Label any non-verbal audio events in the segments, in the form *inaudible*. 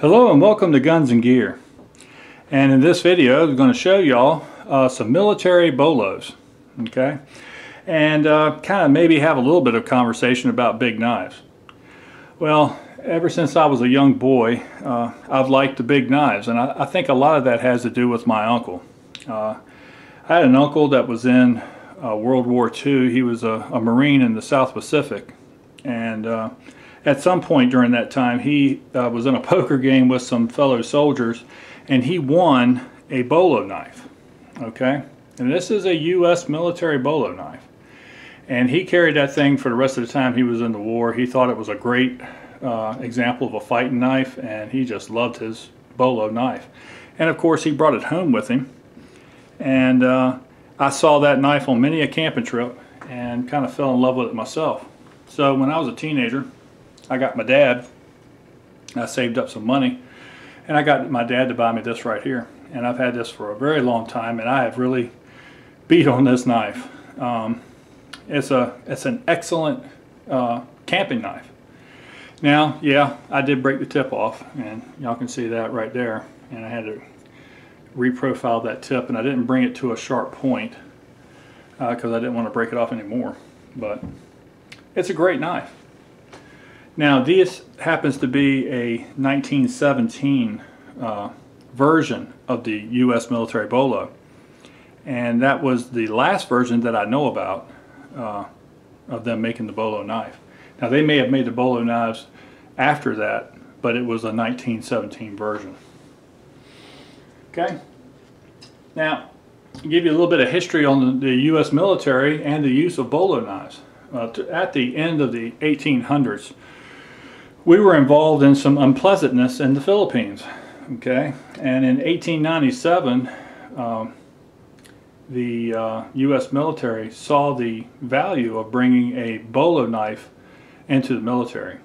Hello and welcome to Guns and Gear. And in this video I'm going to show y'all uh, some military bolos. Okay? And uh, kind of maybe have a little bit of conversation about big knives. Well, ever since I was a young boy, uh, I've liked the big knives. And I, I, think a lot of that has to do with my uncle. Uh, I had an uncle that was in uh, World War II. He was a, a, Marine in the South Pacific. And uh, at some point during that time, he uh, was in a *laughs* poker game with some fellow soldiers, and he won a bolo knife. Okay, and this is a U.S. military bolo knife, and he carried that thing for the rest of the time he was in the war. He thought it was a great uh, example of a fighting knife, and he just loved his bolo knife. And of course, he brought it home with him, and uh, I saw that knife on many a camping trip, and kind of fell in love with it myself. So when I was a teenager I got my dad, I saved up some money, and I got my dad to buy me this right here. And I've had this for a very long time, and I have really beat on this knife. Um, it's a it's an excellent uh, camping knife. Now, yeah, I did break the tip off, and y'all can see that right there. And I had to reprofile that tip, and I didn't bring it to a sharp point because uh, I didn't want to break it off anymore. But it's a great knife. Now this happens to be a 1917 uh, version of the U.S. military bolo and that was the last version that I know about uh, of them making the bolo knife. Now they may have made the bolo knives after that but it was a 1917 version. Okay, now give you a little bit of history on the, the U.S. military and the use of bolo knives. Uh, to, at the end of the 1800s, we were involved in some unpleasantness in the Philippines. Okay, and in 1897, um, the uh, U.S. military saw the value of bringing a bolo knife into the military.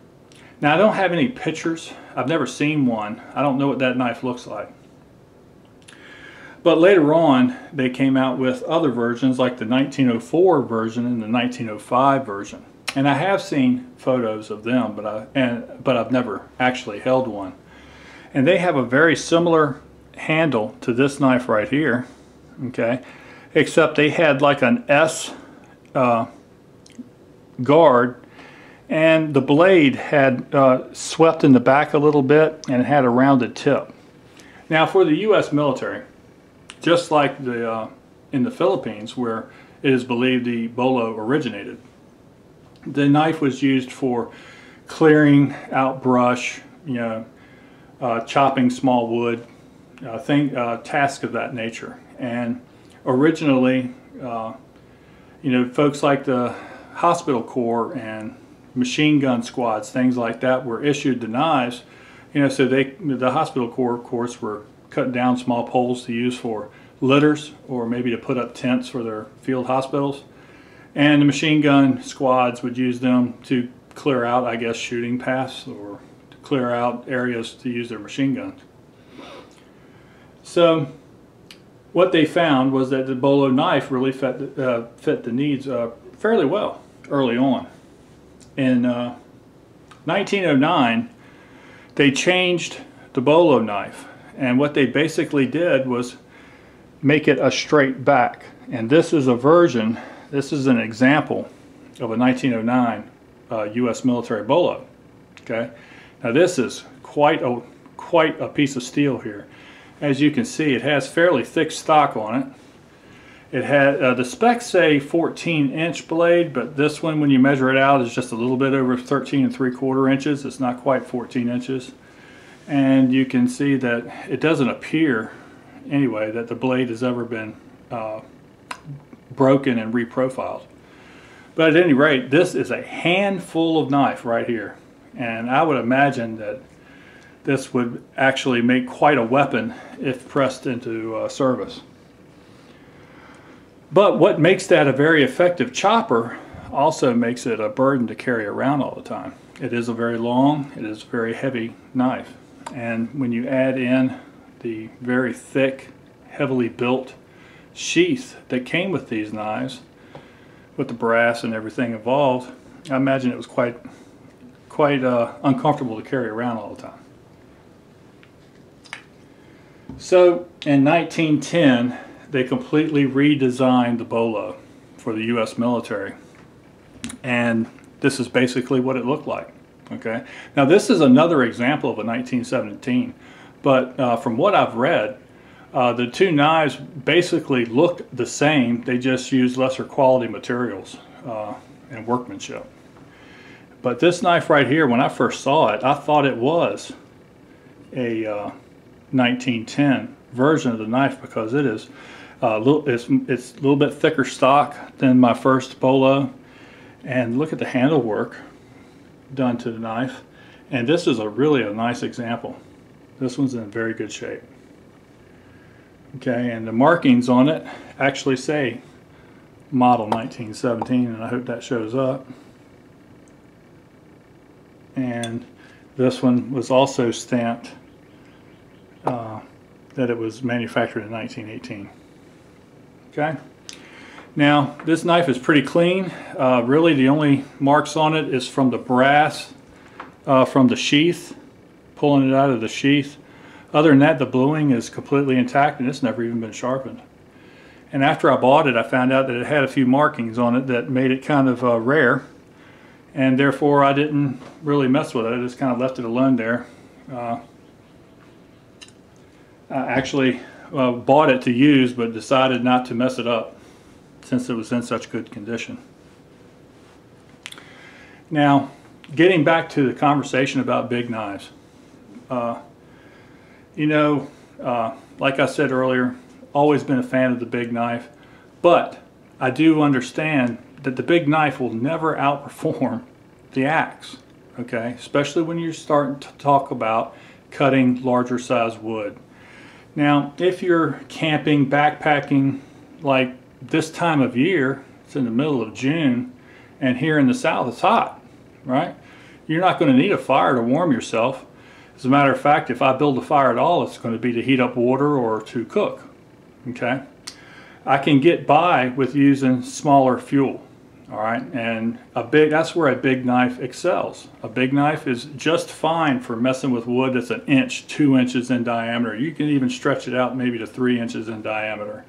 Now, I don't have any pictures. I've never seen one. I don't know what that knife looks like. But later on, they came out with other versions like the 1904 version and the 1905 version and I have seen photos of them, but I and but I've never actually held one. And they have a very similar handle to this knife right here, okay, except they had like an S uh, guard, and the blade had uh, swept in the back a little bit and had a rounded tip. Now, for the U.S. military, just like the uh, in the Philippines, where it is believed the bolo originated the knife was used for clearing out brush, you know, uh, chopping small wood, uh, thing, uh, tasks of that nature. And originally, uh, you know, folks like the hospital corps and machine gun squads, things like that, were issued the knives. You know, so they, the hospital corps, of course, were cutting down small poles to use for litters or maybe to put up tents for their field hospitals. And the machine gun squads would use them to clear out, I guess, shooting paths or to clear out areas to use their machine guns. So what they found was that the bolo knife really fit, uh, fit the needs uh, fairly well early on. In uh, 1909, they changed the bolo knife and what they basically did was make it a straight back and this is a version this is an example of a 1909 uh, U.S. military bolo. Okay, now this is quite a quite a piece of steel here. As you can see, it has fairly thick stock on it. It had uh, the specs say 14 inch blade, but this one, when you measure it out, is just a little bit over 13 and 3 quarter inches. It's not quite 14 inches, and you can see that it doesn't appear anyway that the blade has ever been uh, broken and reprofiled. But at any rate, this is a handful of knife right here. And I would imagine that this would actually make quite a weapon if pressed into uh, service. But what makes that a very effective chopper also makes it a burden to carry around all the time. It is a very long, it is a very heavy knife. And when you add in the very thick, heavily built sheath that came with these knives, with the brass and everything involved, I imagine it was quite, quite uh, uncomfortable to carry around all the time. So in 1910, they completely redesigned the bolo for the U.S. military. And this is basically what it looked like. Okay. Now this is another example of a 1917, but uh, from what I've read, uh, the two knives basically look the same. They just use lesser quality materials uh, and workmanship. But this knife right here, when I first saw it, I thought it was a 1910 uh, version of the knife because it is uh, little, it's, it's a little bit thicker stock than my first Bolo. And look at the handle work done to the knife. And this is a really a nice example. This one's in very good shape. Okay, and the markings on it actually say model 1917, and I hope that shows up. And this one was also stamped uh, that it was manufactured in 1918. Okay. Now, this knife is pretty clean. Uh, really, the only marks on it is from the brass, uh, from the sheath, pulling it out of the sheath. Other than that, the bluing is completely intact and it's never even been sharpened. And after I bought it, I found out that it had a few markings on it that made it kind of uh, rare. And therefore, I didn't really mess with it. I just kind of left it alone there. Uh, I actually uh, bought it to use, but decided not to mess it up since it was in such good condition. Now, getting back to the conversation about big knives. Uh, you know, uh, like I said earlier, always been a fan of the big knife, but I do understand that the big knife will never outperform the axe, okay? Especially when you're starting to talk about cutting larger size wood. Now, if you're camping, backpacking, like this time of year, it's in the middle of June, and here in the south it's hot, right? You're not going to need a fire to warm yourself. As a matter of fact, if I build a fire at all, it's going to be to heat up water or to cook, okay? I can get by with using smaller fuel, all right? And a big, that's where a big knife excels. A big knife is just fine for messing with wood that's an inch, two inches in diameter. You can even stretch it out maybe to three inches in diameter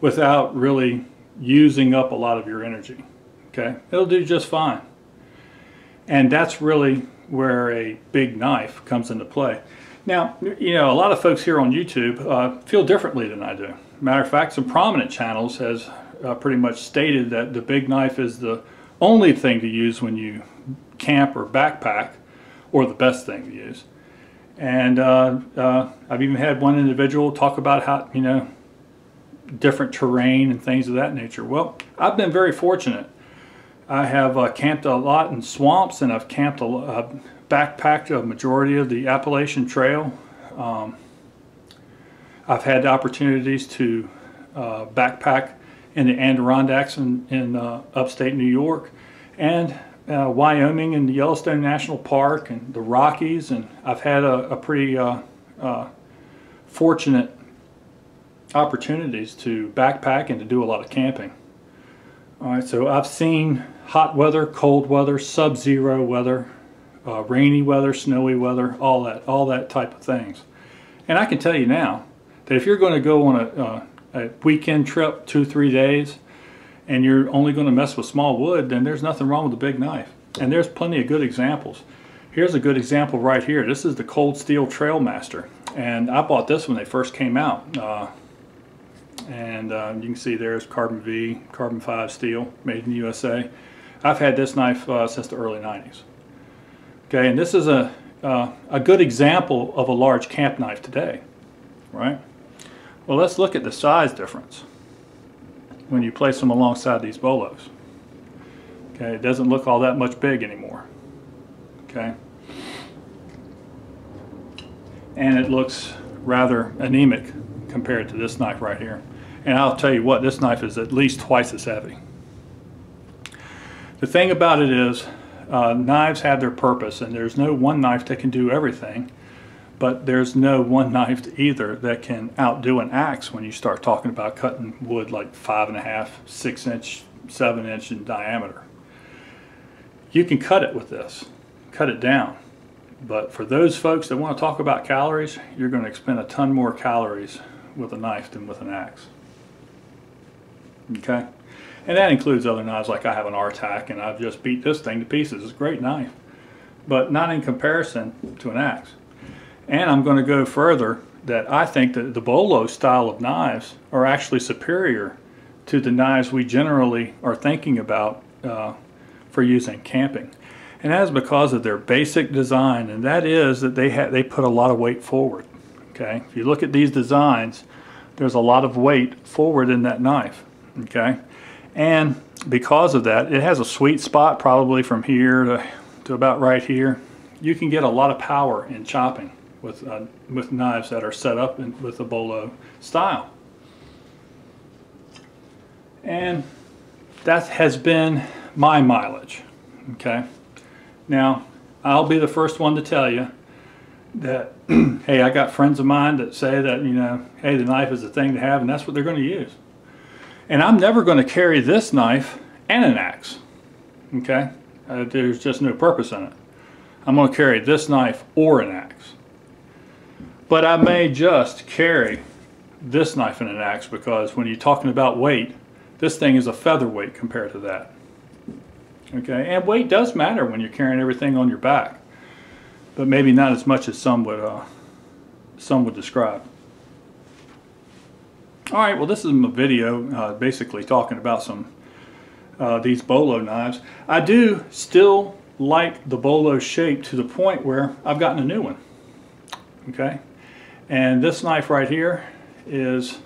without really using up a lot of your energy. Okay, it'll do just fine. And that's really where a big knife comes into play. Now, you know, a lot of folks here on YouTube uh, feel differently than I do. Matter of fact, some prominent channels has uh, pretty much stated that the big knife is the only thing to use when you camp or backpack, or the best thing to use. And uh, uh I've even had one individual talk about how, you know, different terrain and things of that nature. Well, I've been very fortunate. I have uh, camped a lot in swamps and I've camped a uh, backpacked a majority of the Appalachian Trail. Um, I've had opportunities to uh, backpack in the Adirondacks in, in uh, upstate New York and uh, Wyoming and the Yellowstone National Park and the Rockies and I've had a, a pretty uh, fortunate opportunities to backpack and to do a lot of camping. All right, so I've seen hot weather, cold weather, sub-zero weather, uh, rainy weather, snowy weather, all that, all that type of things. And I can tell you now that if you're going to go on a, uh, a weekend trip, two, three days, and you're only going to mess with small wood, then there's nothing wrong with a big knife. And there's plenty of good examples. Here's a good example right here. This is the Cold Steel Trailmaster. And I bought this when they first came out. Uh, and uh, you can see there's carbon V, carbon 5 steel, made in the USA. I've had this knife uh, since the early 90s. Okay, and this is a, uh, a good example of a large camp knife today, right? Well, let's look at the size difference when you place them alongside these bolos. Okay, it doesn't look all that much big anymore. Okay, and it looks rather anemic compared to this knife right here. And I'll tell you what, this knife is at least twice as heavy. The thing about it is, uh, knives have their purpose, and there's no one knife that can do everything, but there's no one *laughs* knife either that can outdo an axe when you start talking about cutting wood like five and a half, six inch, seven inch in diameter. You can cut it with this, cut it down, But for those folks that want to talk about calories, you're going to expend a ton more calories with a knife than with an axe. Okay? And that includes other knives like I have an RTAK and I've just beat this thing to pieces. It's a great knife. But not in comparison to an axe. And I'm going to go further that I think that the Bolo style of knives are actually superior to the knives we generally are thinking about uh, for using camping. And that is because of their basic design, and that is that they, they put a lot of weight forward. Okay, if you look at these designs, there's a lot of weight forward in that knife. Okay, and because of that, it has a sweet spot probably from here to, to about right here. You can get a lot of power in chopping with, uh, with knives that are set up in, with the Bolo style. And that has been my mileage, okay? Now, I'll be the first one to tell you that, *clears throat* hey, I got friends of mine that say that, you know, hey, the knife is the thing to have and that's what they're going to use. And I'm never going to carry this knife and an axe, okay? Uh, there's just no purpose in it. I'm going to carry this knife or an axe. But I may just carry this knife and an axe because when you're talking about weight, this thing is a featherweight compared to that. Okay, and weight does matter when you're carrying everything on your back, but maybe not as much as some would uh, some would describe. All right, well this is a video uh, basically talking about some uh, these bolo knives. I do still like the bolo shape to the point where I've gotten a new one. Okay, and this knife right here is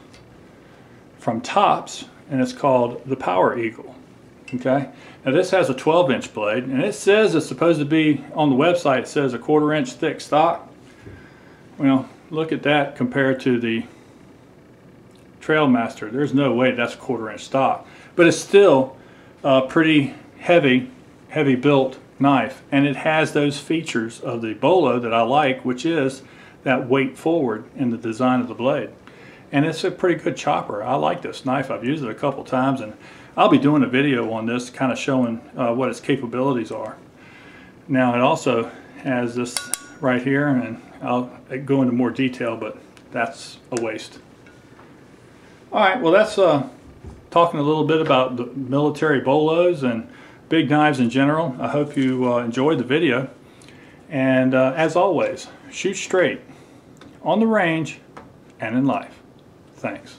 from Tops and it's called the Power Eagle. Okay, now this has a 12 inch blade and it says it's supposed to be on the website it says a quarter inch thick stock. Well, look at that compared to the Trailmaster. There's no way that's quarter inch stock, but it's still a pretty heavy, heavy built knife and it has those features of the Bolo that I like, which is that weight forward in the design of the blade. And it's a pretty good chopper. I like this knife. I've used it a couple times and I'll be doing a video on this kind of showing uh, what its capabilities are. Now it also has this right here and I'll go into more detail but that's a waste. Alright well that's uh, talking a little bit about the military bolos and big knives in general. I hope you uh, enjoyed the video and uh, as always shoot straight on the range and in life. Thanks.